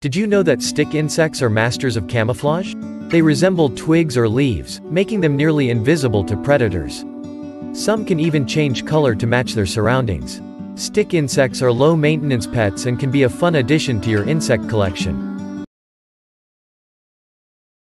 Did you know that stick insects are masters of camouflage? They resemble twigs or leaves, making them nearly invisible to predators. Some can even change color to match their surroundings. Stick insects are low-maintenance pets and can be a fun addition to your insect collection.